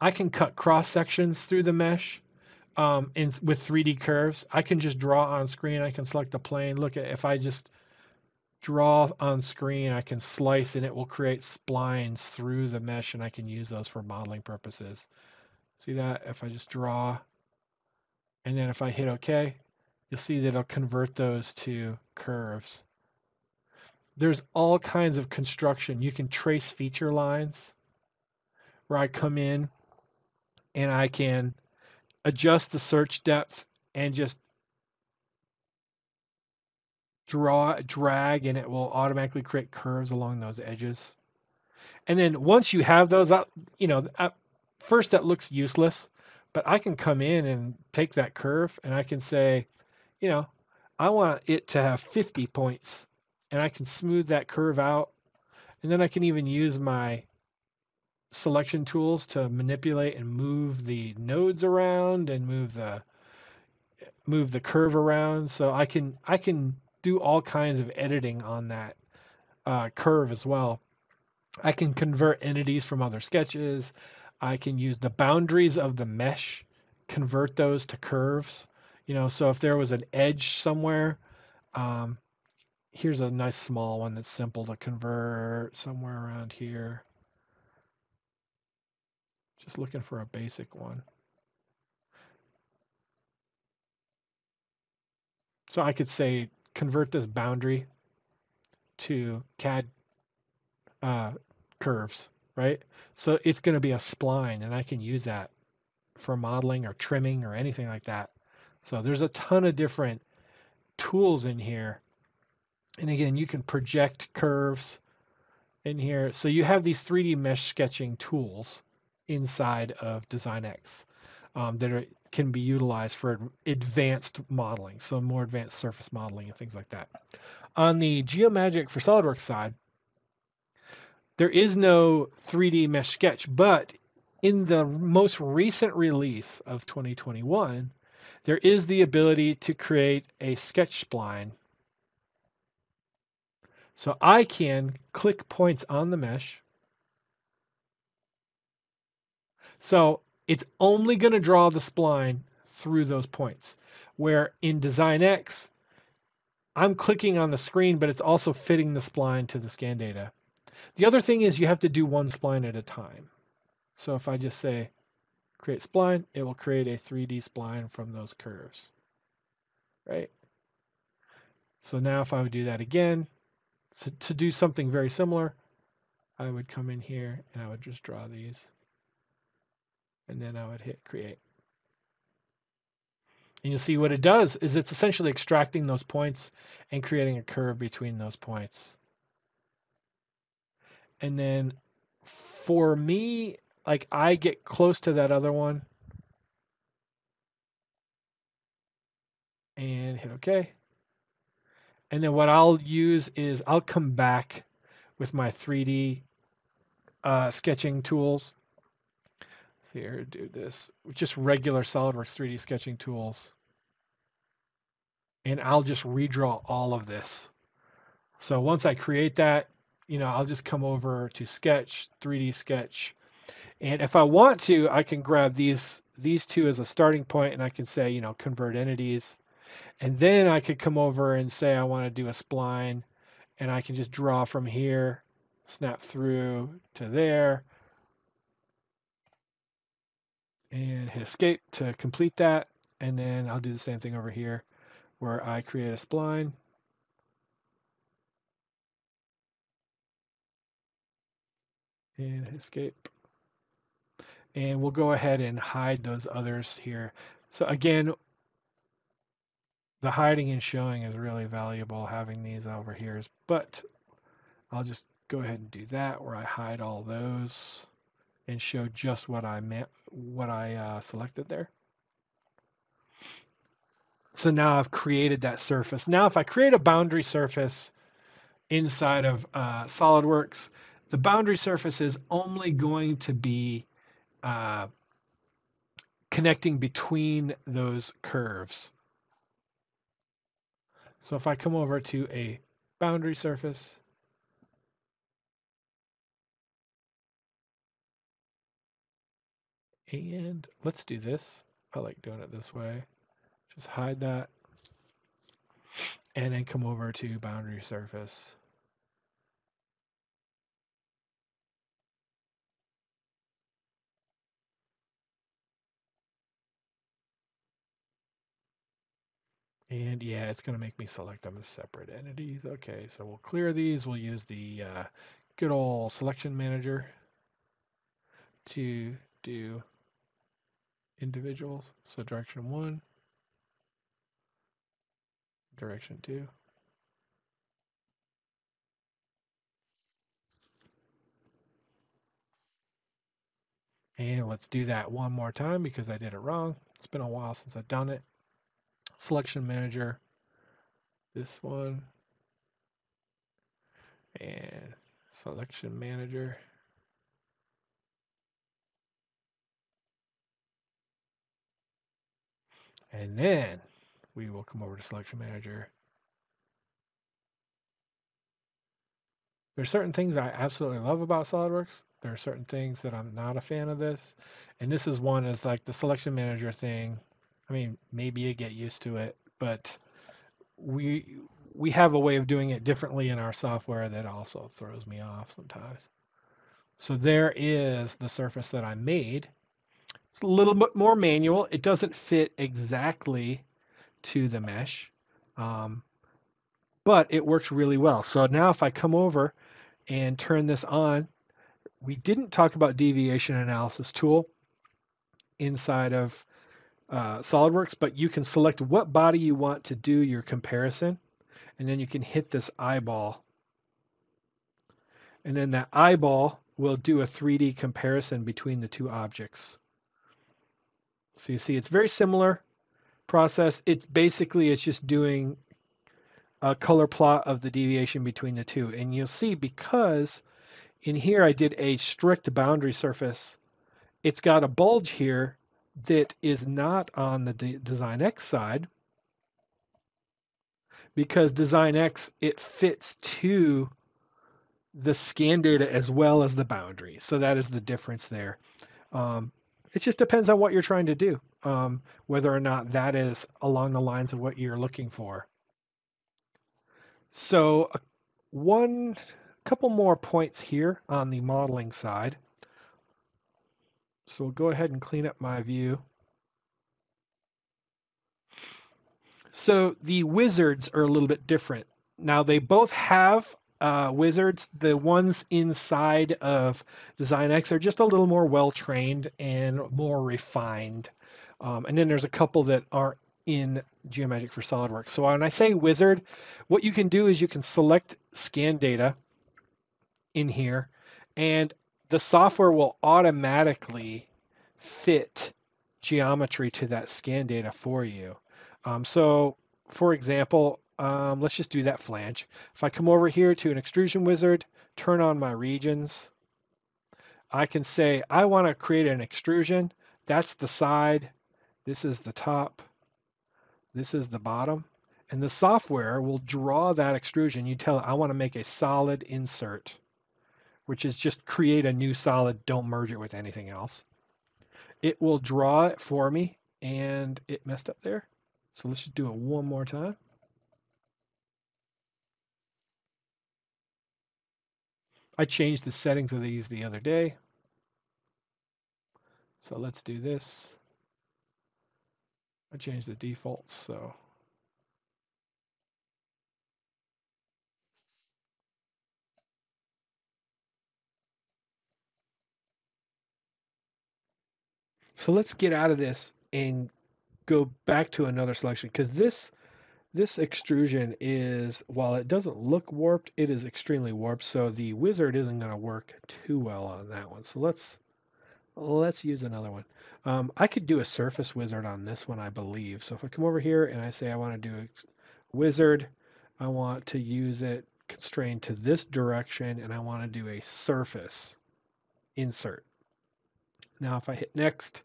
I can cut cross sections through the mesh um, in with 3D curves. I can just draw on screen. I can select the plane. Look at if I just draw on screen, I can slice and it will create splines through the mesh, and I can use those for modeling purposes. See that? If I just draw, and then if I hit OK, you'll see that it'll convert those to curves. There's all kinds of construction. You can trace feature lines where I come in and I can adjust the search depth and just draw drag and it will automatically create curves along those edges. And then once you have those, you know, at first that looks useless, but I can come in and take that curve and I can say, you know, I want it to have 50 points and I can smooth that curve out. And then I can even use my selection tools to manipulate and move the nodes around and move the move the curve around. So I can I can do all kinds of editing on that uh, curve as well. I can convert entities from other sketches. I can use the boundaries of the mesh, convert those to curves. You know, so if there was an edge somewhere, um, here's a nice small one that's simple to convert somewhere around here. Just looking for a basic one. So I could say convert this boundary to CAD uh, curves, right? So it's going to be a spline, and I can use that for modeling or trimming or anything like that. So there's a ton of different tools in here. And again, you can project curves in here. So you have these 3D mesh sketching tools inside of DesignX um, that are, can be utilized for advanced modeling, so more advanced surface modeling and things like that. On the Geomagic for SolidWorks side, there is no 3D mesh sketch, but in the most recent release of 2021, there is the ability to create a sketch spline. So I can click points on the mesh. So it's only going to draw the spline through those points. Where in Design X, I'm clicking on the screen, but it's also fitting the spline to the scan data. The other thing is you have to do one spline at a time. So if I just say create spline, it will create a 3D spline from those curves, right? So now if I would do that again, to, to do something very similar, I would come in here and I would just draw these and then I would hit create. And you'll see what it does is it's essentially extracting those points and creating a curve between those points. And then for me, like I get close to that other one and hit OK. And then what I'll use is I'll come back with my 3D uh, sketching tools. See here, do this. Just regular SolidWorks 3D sketching tools. And I'll just redraw all of this. So once I create that, you know, I'll just come over to Sketch, 3D Sketch, and if I want to, I can grab these these two as a starting point and I can say, you know, convert entities. And then I could come over and say I want to do a spline and I can just draw from here, snap through to there, and hit escape to complete that. And then I'll do the same thing over here where I create a spline. And escape and we'll go ahead and hide those others here. So again, the hiding and showing is really valuable having these over here, but I'll just go ahead and do that where I hide all those and show just what I meant, what I uh, selected there. So now I've created that surface. Now if I create a boundary surface inside of uh, SolidWorks, the boundary surface is only going to be uh, connecting between those curves. So if I come over to a boundary surface, and let's do this. I like doing it this way. Just hide that and then come over to boundary surface. And yeah, it's going to make me select them as separate entities. Okay, so we'll clear these. We'll use the uh, good old selection manager to do individuals. So direction one, direction two. And let's do that one more time because I did it wrong. It's been a while since I've done it selection manager, this one, and selection manager. And then we will come over to selection manager. There's certain things I absolutely love about SolidWorks. There are certain things that I'm not a fan of this. And this is one is like the selection manager thing I mean, maybe you get used to it, but we we have a way of doing it differently in our software that also throws me off sometimes. So there is the surface that I made. It's a little bit more manual. It doesn't fit exactly to the mesh, um, but it works really well. So now if I come over and turn this on. We didn't talk about deviation analysis tool inside of uh, SolidWorks, but you can select what body you want to do your comparison, and then you can hit this eyeball. And then that eyeball will do a 3D comparison between the two objects. So you see it's very similar process. It's basically it's just doing a color plot of the deviation between the two. And you'll see because in here I did a strict boundary surface, it's got a bulge here that is not on the de Design X side because Design X it fits to the scan data as well as the boundary. So that is the difference there. Um, it just depends on what you're trying to do, um, whether or not that is along the lines of what you're looking for. So uh, one couple more points here on the modeling side. So we'll go ahead and clean up my view. So the wizards are a little bit different. Now they both have uh, wizards. The ones inside of Design X are just a little more well trained and more refined. Um, and then there's a couple that aren't in Geomagic for SolidWorks. So when I say wizard, what you can do is you can select scan data in here and the software will automatically fit geometry to that scan data for you. Um, so for example, um, let's just do that flange. If I come over here to an extrusion wizard, turn on my regions, I can say I want to create an extrusion. That's the side. This is the top. This is the bottom. And the software will draw that extrusion. You tell it, I want to make a solid insert, which is just create a new solid. Don't merge it with anything else. It will draw it for me, and it messed up there. So let's just do it one more time. I changed the settings of these the other day. So let's do this. I changed the defaults, so. So let's get out of this and go back to another selection because this this extrusion is, while it doesn't look warped, it is extremely warped. So the wizard isn't going to work too well on that one. So let's let's use another one. Um, I could do a surface wizard on this one, I believe. So if I come over here and I say I want to do a wizard, I want to use it constrained to this direction, and I want to do a surface insert. Now if I hit next,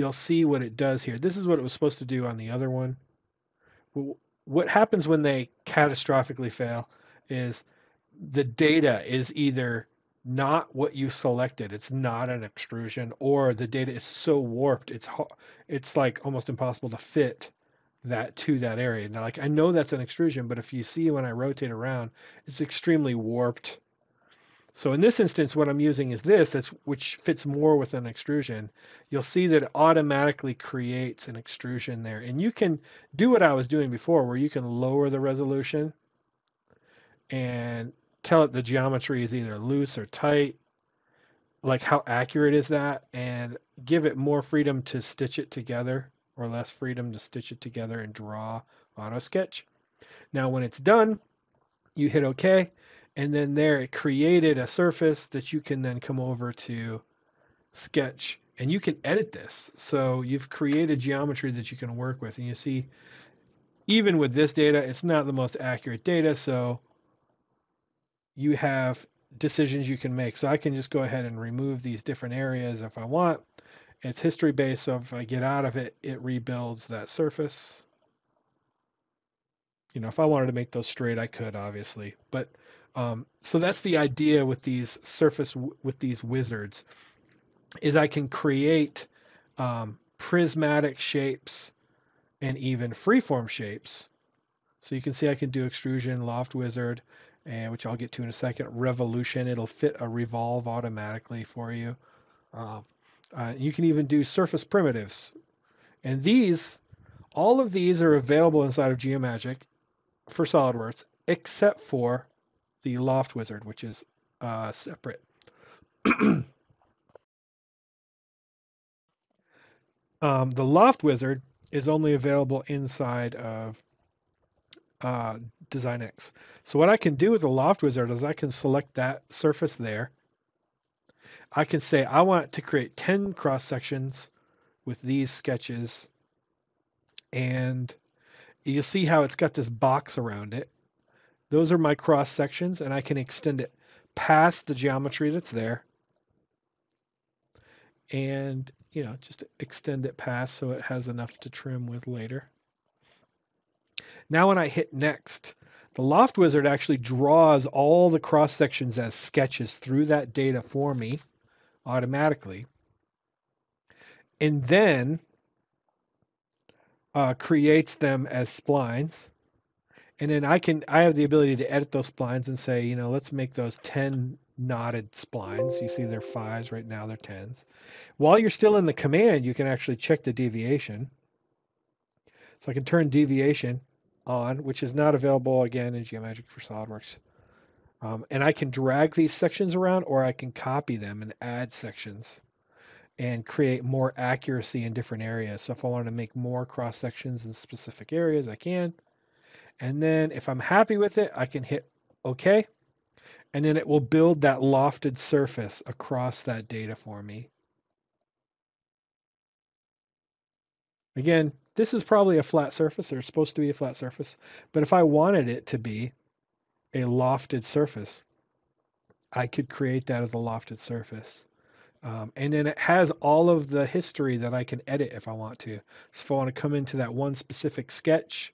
you'll see what it does here. This is what it was supposed to do on the other one. What happens when they catastrophically fail is the data is either not what you selected it's not an extrusion or the data is so warped it's it's like almost impossible to fit that to that area. Now like i know that's an extrusion but if you see when i rotate around it's extremely warped so in this instance, what I'm using is this, that's, which fits more with an extrusion. You'll see that it automatically creates an extrusion there. And you can do what I was doing before, where you can lower the resolution and tell it the geometry is either loose or tight, like how accurate is that, and give it more freedom to stitch it together or less freedom to stitch it together and draw auto sketch. Now when it's done, you hit OK and then there it created a surface that you can then come over to sketch and you can edit this. So you've created geometry that you can work with and you see even with this data it's not the most accurate data so you have decisions you can make. So I can just go ahead and remove these different areas if I want. It's history based so if I get out of it it rebuilds that surface. You know if I wanted to make those straight I could obviously but um, so that's the idea with these surface with these wizards, is I can create um, prismatic shapes and even freeform shapes. So you can see I can do extrusion, loft wizard, and which I'll get to in a second. Revolution, it'll fit a revolve automatically for you. Uh, uh, you can even do surface primitives, and these, all of these are available inside of Geomagic for SolidWorks, except for the Loft Wizard, which is uh, separate. um, the Loft Wizard is only available inside of uh, DesignX. So what I can do with the Loft Wizard is I can select that surface there. I can say I want to create 10 cross sections with these sketches and you see how it's got this box around it. Those are my cross sections and I can extend it past the geometry that's there and you know just extend it past so it has enough to trim with later. Now when I hit next, the Loft Wizard actually draws all the cross sections as sketches through that data for me automatically. And then uh, creates them as splines. And then I can I have the ability to edit those splines and say, you know, let's make those 10 knotted splines. You see they're fives right now, they're tens. While you're still in the command, you can actually check the deviation. So I can turn deviation on, which is not available again in Geomagic for SolidWorks. Um, and I can drag these sections around or I can copy them and add sections and create more accuracy in different areas. So if I want to make more cross sections in specific areas, I can. And then if I'm happy with it, I can hit OK. And then it will build that lofted surface across that data for me. Again, this is probably a flat surface, or it's supposed to be a flat surface. But if I wanted it to be a lofted surface, I could create that as a lofted surface. Um, and then it has all of the history that I can edit if I want to. So if I want to come into that one specific sketch,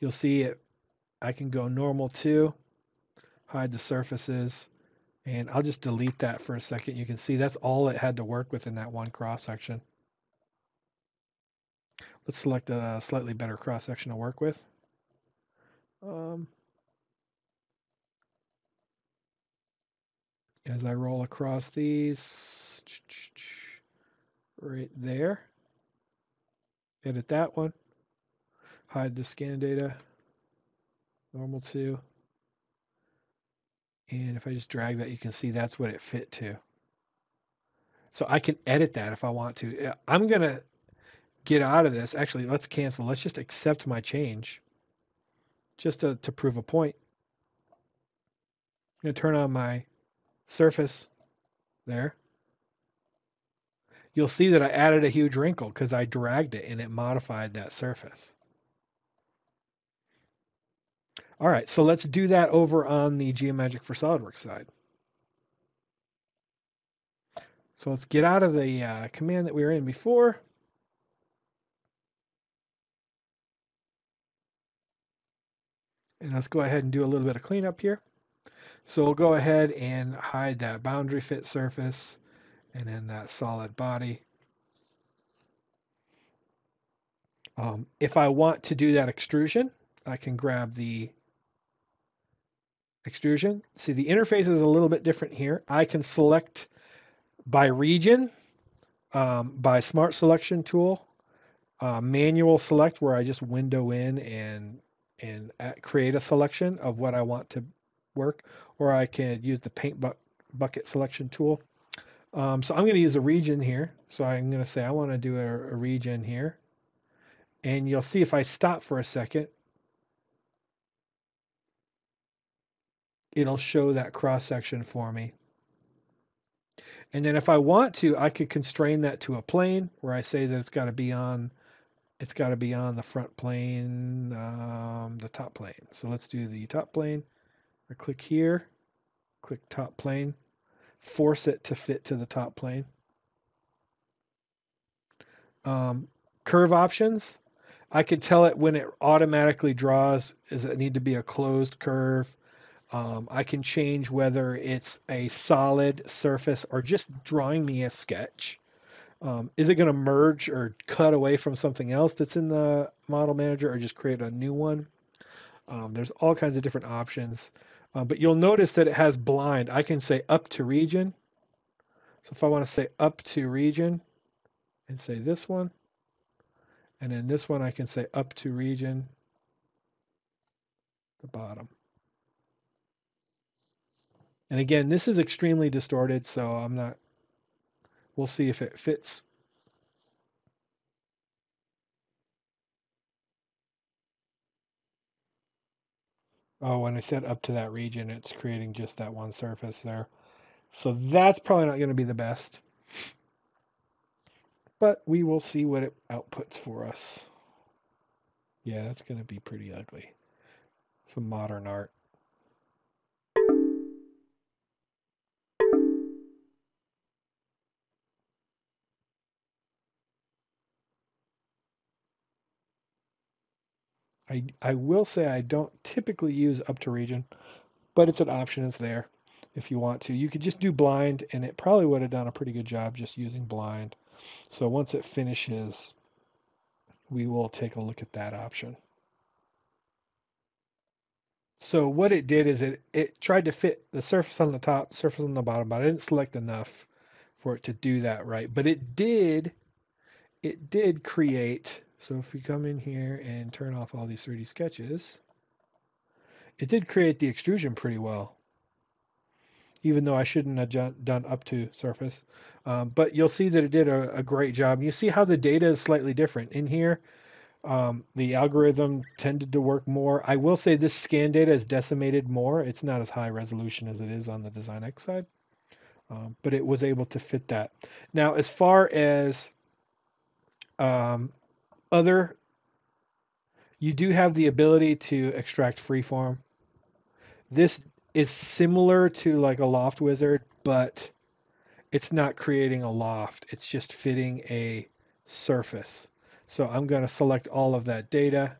you'll see it. I can go normal to, hide the surfaces, and I'll just delete that for a second. You can see that's all it had to work with in that one cross section. Let's select a slightly better cross section to work with. Um, as I roll across these, right there, edit that one, hide the scan data, normal to, and if I just drag that, you can see that's what it fit to. So I can edit that if I want to. Uh, I'm going to get out of this. Actually, let's cancel. Let's just accept my change just to, to prove a point. I'm going to turn on my surface there. You'll see that I added a huge wrinkle because I dragged it and it modified that surface. All right, so let's do that over on the Geomagic for SolidWorks side. So let's get out of the uh, command that we were in before. And let's go ahead and do a little bit of cleanup here. So we'll go ahead and hide that boundary fit surface and then that solid body. Um, if I want to do that extrusion, I can grab the extrusion. See, the interface is a little bit different here. I can select by region, um, by smart selection tool, uh, manual select where I just window in and and create a selection of what I want to work, or I can use the paint bu bucket selection tool. Um, so I'm going to use a region here. So I'm going to say I want to do a, a region here. And you'll see if I stop for a second, it'll show that cross section for me. And then if I want to, I could constrain that to a plane where I say that it's got to be on it's got to be on the front plane, um, the top plane. So let's do the top plane. I click here, click top plane, force it to fit to the top plane. Um, curve options, I can tell it when it automatically draws, does it need to be a closed curve? Um, I can change whether it's a solid surface or just drawing me a sketch. Um, is it going to merge or cut away from something else that's in the model manager or just create a new one? Um, there's all kinds of different options. Uh, but you'll notice that it has blind. I can say up to region. So if I want to say up to region and say this one, and then this one I can say up to region, the bottom. And again, this is extremely distorted, so I'm not, we'll see if it fits. Oh, when I set up to that region, it's creating just that one surface there. So that's probably not going to be the best. But we will see what it outputs for us. Yeah, that's going to be pretty ugly. Some modern art. I, I will say I don't typically use up to region, but it's an option. It's there if you want to. You could just do blind, and it probably would have done a pretty good job just using blind. So once it finishes, we will take a look at that option. So what it did is it, it tried to fit the surface on the top, surface on the bottom, but I didn't select enough for it to do that right. But it did, it did create, so if we come in here and turn off all these 3D sketches, it did create the extrusion pretty well even though I shouldn't have done up to surface. Um, but you'll see that it did a, a, great job. You see how the data is slightly different. In here, um, the algorithm tended to work more. I will say this scan data is decimated more. It's not as high resolution as it is on the Design X side, um, but it was able to fit that. Now, as far as um, other, you do have the ability to extract freeform. This is similar to like a loft wizard, but it's not creating a loft. It's just fitting a surface. So I'm going to select all of that data.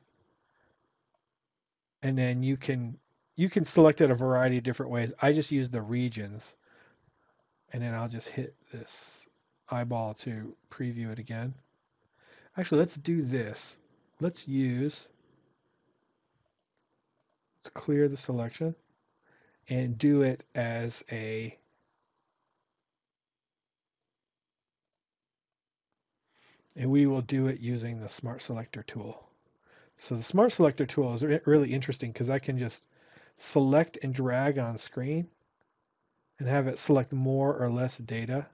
And then you can you can select it a variety of different ways. I just use the regions. And then I'll just hit this eyeball to preview it again. Actually, let's do this. Let's use, let's clear the selection and do it as a and we will do it using the smart selector tool. So the smart selector tool is really interesting because I can just select and drag on screen and have it select more or less data.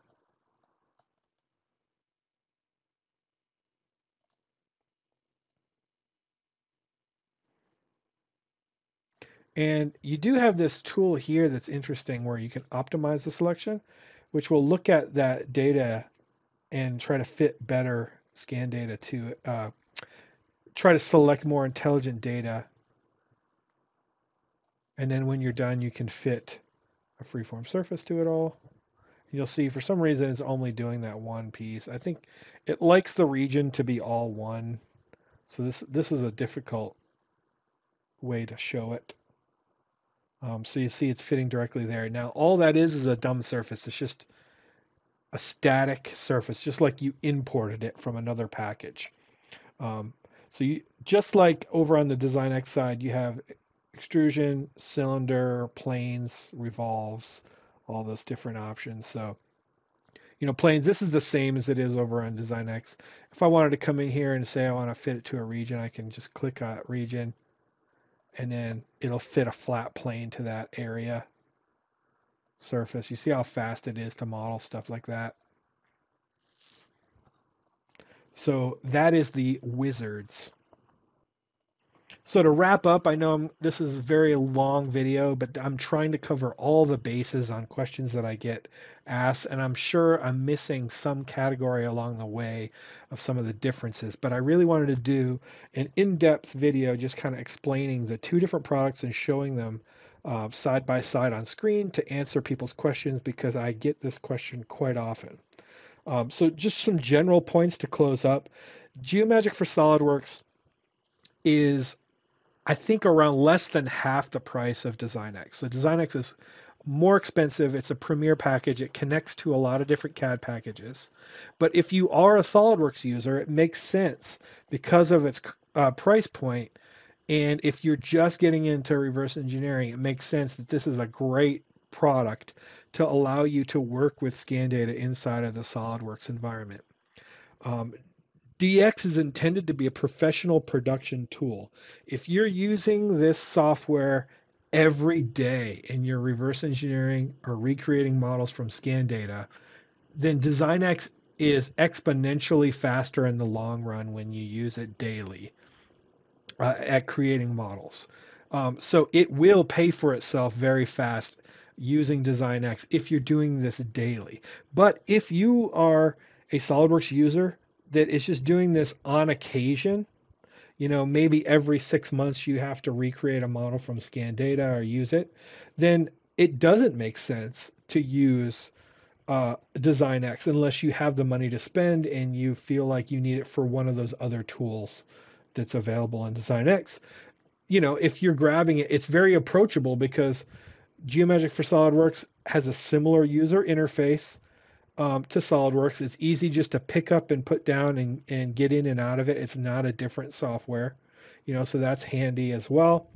And you do have this tool here that's interesting where you can optimize the selection, which will look at that data and try to fit better scan data to uh, try to select more intelligent data. And then when you're done, you can fit a freeform surface to it all. You'll see for some reason it's only doing that one piece. I think it likes the region to be all one. So this this is a difficult way to show it. Um, so you see it's fitting directly there. Now all that is is a dumb surface. It's just a static surface, just like you imported it from another package. Um, so you just like over on the Design X side, you have extrusion, cylinder, planes, revolves, all those different options. So you know, planes, this is the same as it is over on Design X. If I wanted to come in here and say I want to fit it to a region, I can just click on region and then it'll fit a flat plane to that area surface. You see how fast it is to model stuff like that. So that is the wizards. So to wrap up, I know I'm, this is a very long video, but I'm trying to cover all the bases on questions that I get asked, and I'm sure I'm missing some category along the way of some of the differences. But I really wanted to do an in-depth video just kind of explaining the two different products and showing them uh, side by side on screen to answer people's questions because I get this question quite often. Um, so just some general points to close up. Geomagic for SolidWorks is I think around less than half the price of DesignX. So DesignX is more expensive. It's a premier package. It connects to a lot of different CAD packages. But if you are a SolidWorks user, it makes sense because of its uh, price point. And if you're just getting into reverse engineering, it makes sense that this is a great product to allow you to work with scan data inside of the SolidWorks environment. Um, DX is intended to be a professional production tool. If you're using this software every day and you're reverse engineering or recreating models from scan data, then DesignX is exponentially faster in the long run when you use it daily uh, at creating models. Um, so it will pay for itself very fast using DesignX if you're doing this daily. But if you are a SolidWorks user that is just doing this on occasion, you know, maybe every six months you have to recreate a model from scan data or use it, then it doesn't make sense to use uh, DesignX unless you have the money to spend and you feel like you need it for one of those other tools that's available in DesignX. You know, if you're grabbing it, it's very approachable because Geomagic for SolidWorks has a similar user interface um, to SolidWorks. It's easy just to pick up and put down and, and get in and out of it. It's not a different software, you know, so that's handy as well.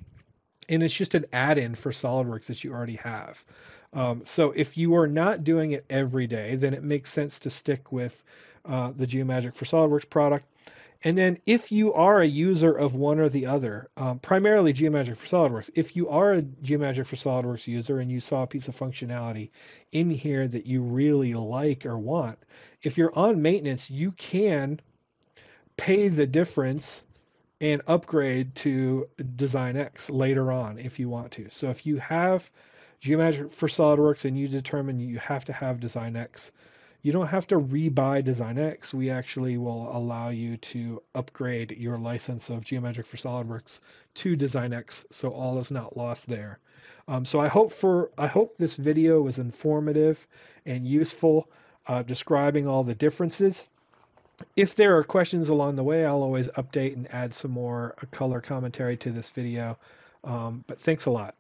And it's just an add-in for SolidWorks that you already have. Um, so if you are not doing it every day, then it makes sense to stick with uh, the Geomagic for SolidWorks product. And then if you are a user of one or the other, um, primarily Geomagic for SolidWorks, if you are a Geomagic for SolidWorks user and you saw a piece of functionality in here that you really like or want, if you're on maintenance, you can pay the difference and upgrade to Design X later on if you want to. So if you have Geomagic for SolidWorks and you determine you have to have DesignX, you don't have to rebuy DesignX. We actually will allow you to upgrade your license of Geomagic for SolidWorks to DesignX, so all is not lost there. Um, so I hope for I hope this video was informative and useful, uh, describing all the differences. If there are questions along the way, I'll always update and add some more uh, color commentary to this video. Um, but thanks a lot.